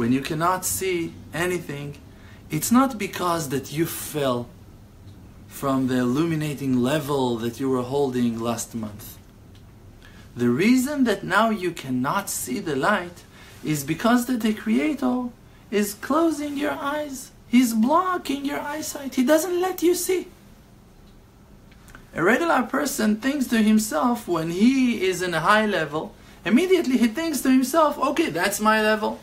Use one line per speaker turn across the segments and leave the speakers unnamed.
when you cannot see anything, it's not because that you fell from the illuminating level that you were holding last month. The reason that now you cannot see the light is because that the Creator is closing your eyes. He's blocking your eyesight. He doesn't let you see. A regular person thinks to himself when he is in a high level, immediately he thinks to himself, okay, that's my level.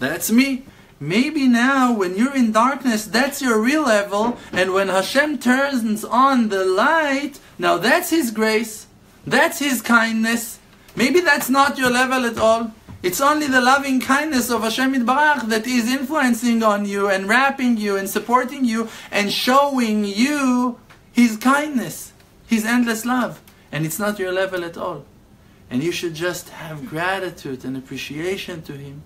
That's me. Maybe now when you're in darkness, that's your real level, and when Hashem turns on the light, now that's His grace. That's His kindness. Maybe that's not your level at all. It's only the loving kindness of Hashem Yitbarach that is influencing on you and wrapping you and supporting you and showing you His kindness, His endless love. And it's not your level at all. And you should just have gratitude and appreciation to Him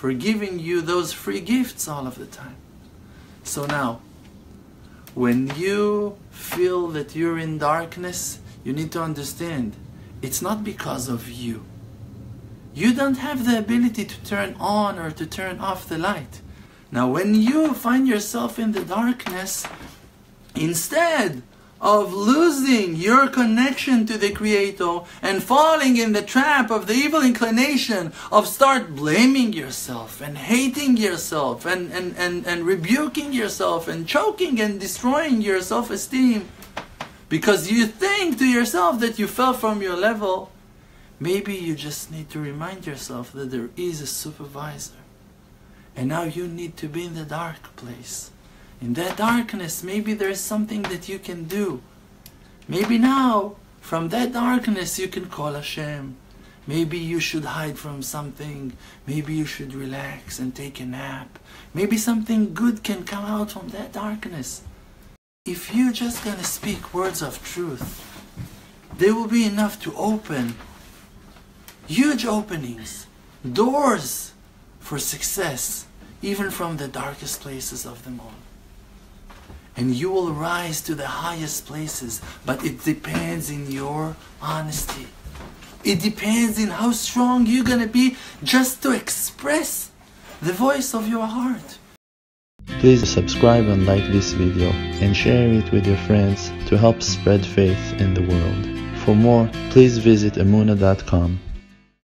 for giving you those free gifts all of the time. So now, when you feel that you're in darkness, you need to understand it's not because of you. You don't have the ability to turn on or to turn off the light. Now, when you find yourself in the darkness, instead of losing your connection to the Creator and falling in the trap of the evil inclination of start blaming yourself and hating yourself and, and, and, and rebuking yourself and choking and destroying your self esteem because you think to yourself that you fell from your level, maybe you just need to remind yourself that there is a supervisor. And now you need to be in the dark place. In that darkness, maybe there is something that you can do. Maybe now, from that darkness, you can call Hashem. Maybe you should hide from something. Maybe you should relax and take a nap. Maybe something good can come out from that darkness. If you're just gonna speak words of truth, they will be enough to open huge openings, doors for success, even from the darkest places of them all. And you will rise to the highest places, but it depends in your honesty. It depends in how strong you're gonna be just to express the voice of your heart.
Please subscribe and like this video and share it with your friends to help spread faith in the world. For more, please visit Emunah.com.